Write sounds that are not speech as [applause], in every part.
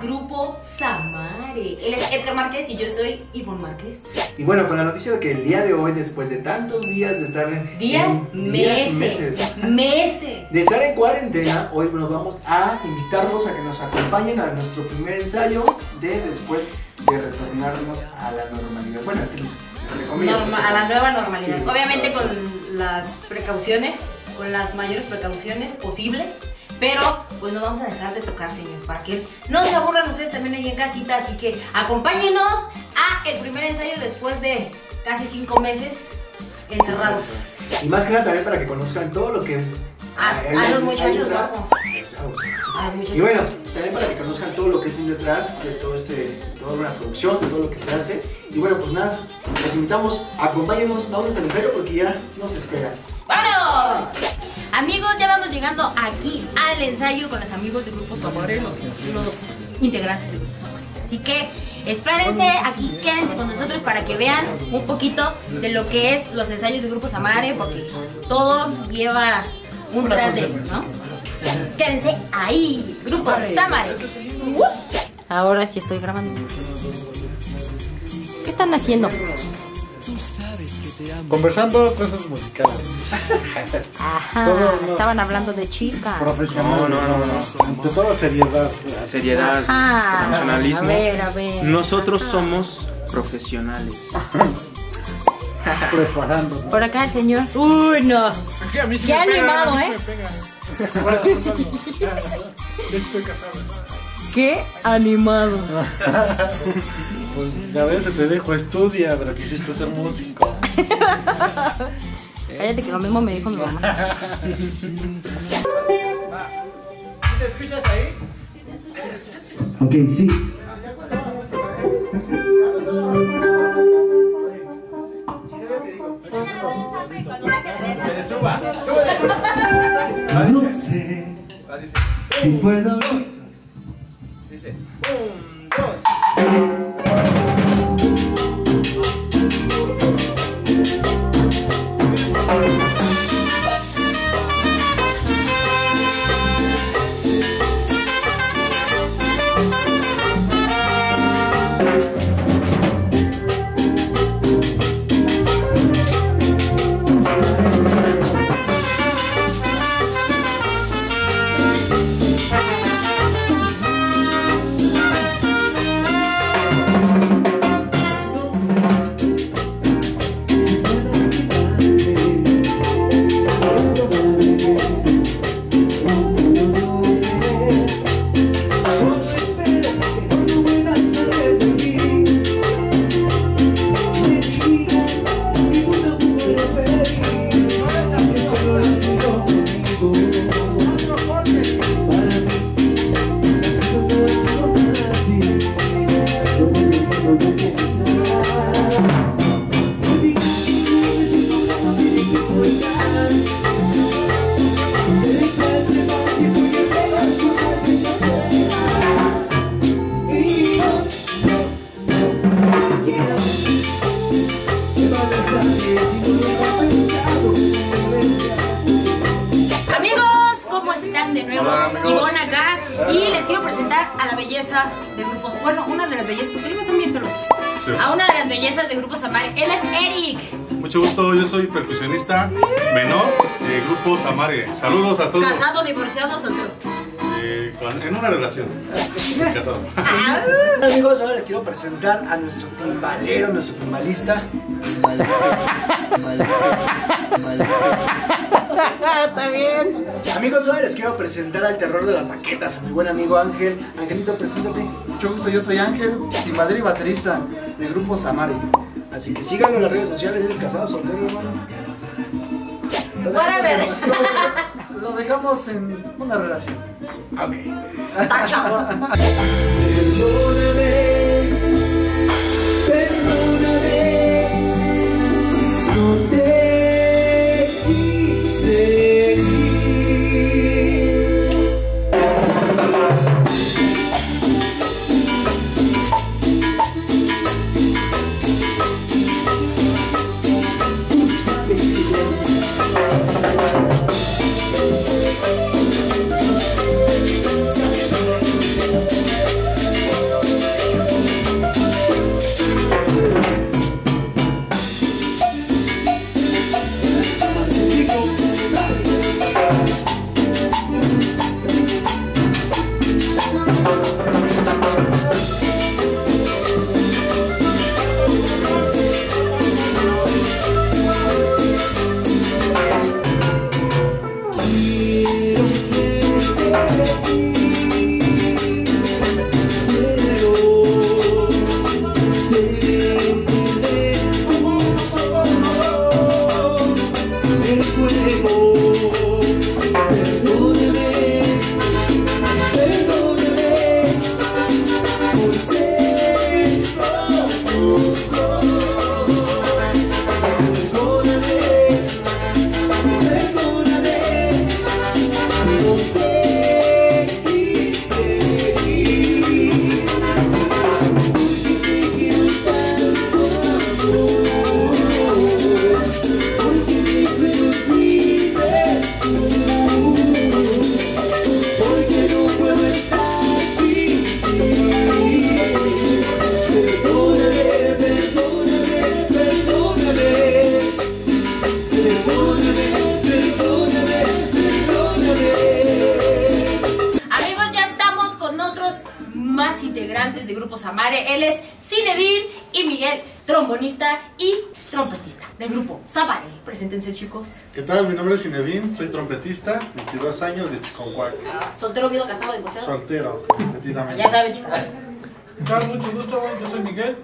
Grupo Samare. Él es Edgar Márquez y yo soy Ivonne Márquez. Y bueno, con la noticia de que el día de hoy, después de tantos días de estar en. Días, en- meses, meses, meses. De estar en cuarentena, hoy nos vamos a invitarlos a que nos acompañen a nuestro primer ensayo de después de retornarnos a la normalidad. Bueno, entre comillas. Norma- a la nueva normalidad. Sí, Obviamente con las precauciones, con las mayores precauciones posibles. Pero pues no vamos a dejar de tocar, señores, para que no se aburran ustedes también ahí en casita. Así que acompáñenos a el primer ensayo después de casi cinco meses encerrados. Y más que nada también para que conozcan todo lo que. A- hay- a los muchachos detrás. muchachos. Y bueno, también para que conozcan todo lo que es detrás de todo este, toda una producción, de todo lo que se hace. Y bueno, pues nada, los invitamos, acompáñenos, vámonos al ensayo porque ya nos esperan. ¡Vámonos! Amigos, ya vamos llegando aquí al ensayo con los amigos de Grupo Samare, los, los integrantes de Grupo Samare. Así que espérense aquí, quédense con nosotros para que vean un poquito de lo que es los ensayos de Grupo Samare, porque todo lleva un tras de, ¿no? Quédense ahí, Grupo Samare. Ahora sí estoy grabando. ¿Qué están haciendo? Conversando cosas musicales. Ajá, Todo nos- estaban hablando de chicas. Profesional. No, no, no, no. Ante toda seriedad. La seriedad, Ajá, profesionalismo. a ver, a ver. Nosotros somos profesionales. [laughs] Preparándonos. Por acá el señor. Uy, no. Qué animado, ¿eh? Qué animado. Pues a veces te dejo estudia, pero quisiste ser músico. [laughs] Cállate que lo mismo me dijo mi mamá. [laughs] Ok, sí. No sé si puedo. Amigos, están de nuevo? Hola. Ivonne acá. Y les quiero presentar a la belleza del grupo. Bueno, una de las bellezas, porque ellos son bien celosos. A una de las bellezas del grupo Samare. Él es Eric. Mucho gusto, yo soy percusionista menor de Grupo Samare. Saludos a todos. Casado, divorciado, soltero. Eh, con- en una relación. Casado. Bueno, [laughs] amigos, ahora les quiero presentar a nuestro timbalero, nuestro timbalista. Está bien. Amigos, ahora les quiero presentar al terror de las baquetas, a mi buen amigo Ángel. Angelito, preséntate. Mucho gusto, yo soy Ángel, timbalero y baterista del grupo Samari. Así que síganlo en las redes sociales, eres casado, soltero, hermano. Whatever. [laughs] Lo dejamos en una relación. Ok. Chavo. Perdóname, perdóname, no te Samare. Él es Cinevil y Miguel, trombonista y trompetista del grupo Samare. Preséntense, chicos. ¿Qué tal? Mi nombre es Inevin, soy trompetista, 22 años de Chiconcuac. Soltero, viudo, casado, divorciado. Soltero, completamente. Ya saben, chicos. ¿Qué tal? Mucho gusto, yo soy Miguel,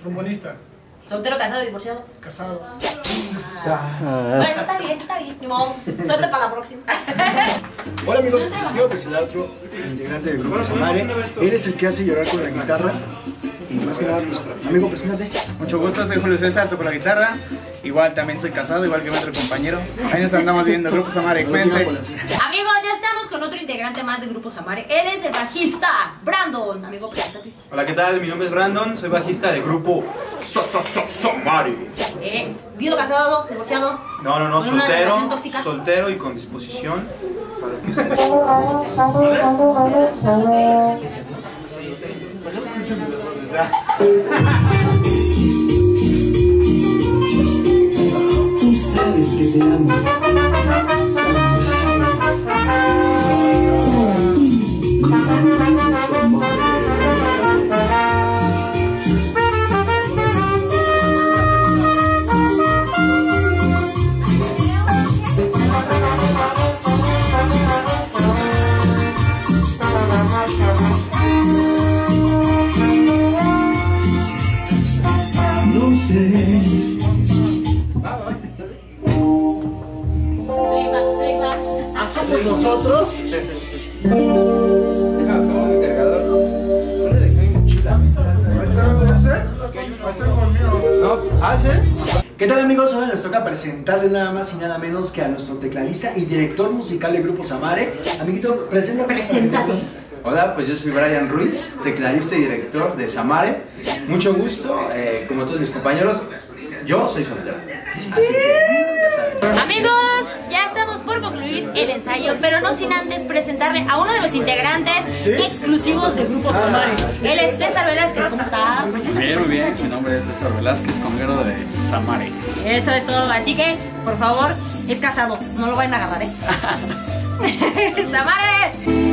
trombonista, Soltero, casado, divorciado. casado. Bueno, está bien, está bien. Ni modo. Suerte para la próxima. [laughs] Hola amigos, les quiero presentar a otro integrante del grupo Samare. Él es el que hace llorar con la guitarra. Y más que nada, pues, amigo, preséntate. Mucho gusto, soy Julio César, toco la guitarra. Igual también soy casado, igual que mi otro compañero. Ahí nos andamos viendo, Grupo Samare, cuídense. Amigos, ya estamos con otro integrante más de Grupo Samare. Él es el bajista, Brandon. Amigo, preséntate. Hola, ¿qué tal? Mi nombre es Brandon, soy bajista del grupo So- So- So- Samare. Eh, viudo, casado, divorciado. No, no, no, ¿Con una soltero. Soltero y con disposición para que se... Tú sabes que te amo. Somos nosotros. ¿Qué tal amigos? Ahora nos toca presentarles nada más y nada menos que a nuestro tecladista y director musical del grupo Samare. Amiguito, preséntate. Preséntate. Hola, pues yo soy Brian Ruiz, tecladista y director de Samare. Mucho gusto, eh, como todos mis compañeros, yo soy soltero. Así que, ya saben. Amigos, el ensayo, pero no sin antes presentarle a uno de los integrantes exclusivos del grupo Samare. Él es César Velázquez, ¿cómo estás? Bien, muy bien. Mi nombre es César Velázquez, conguero de Samare. Eso es todo, así que, por favor, es casado, no lo vayan a agarrar, ¿eh? [laughs] [laughs] ¡Samare!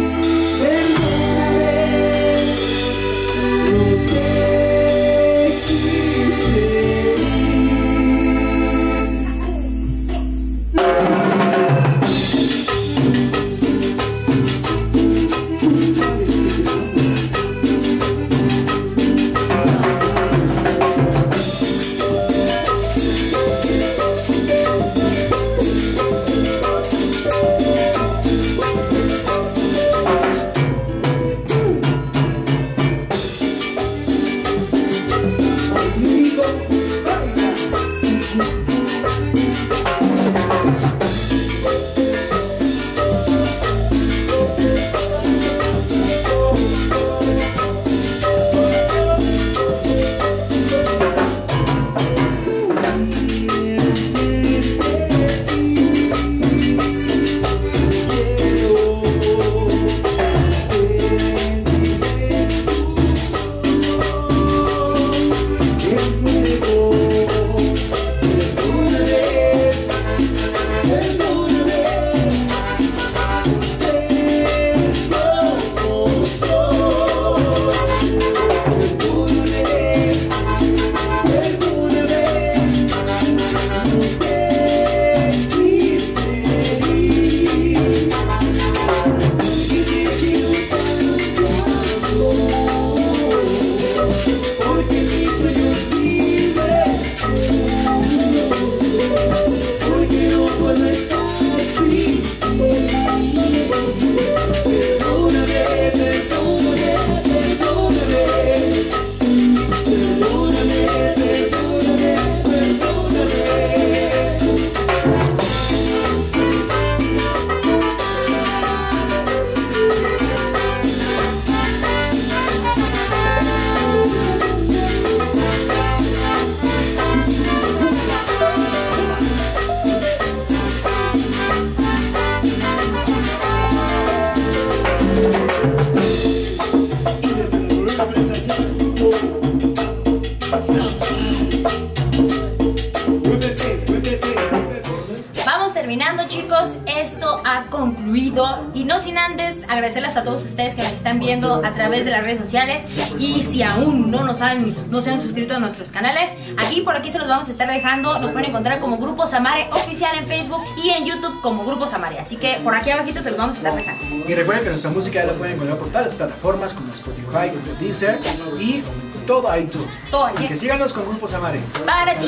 Agradecerles a todos ustedes que nos están viendo a través de las redes sociales. Y si aún no nos han, no se han suscrito a nuestros canales, aquí por aquí se los vamos a estar dejando. Nos pueden encontrar como Grupo Samare Oficial en Facebook y en YouTube como Grupo Samare. Así que por aquí abajito se los vamos a estar dejando. Y recuerden que nuestra música ya la pueden encontrar por todas las plataformas como Spotify, como Deezer y todo iTunes. Todo Y que síganos con Grupo Samare. Para ti.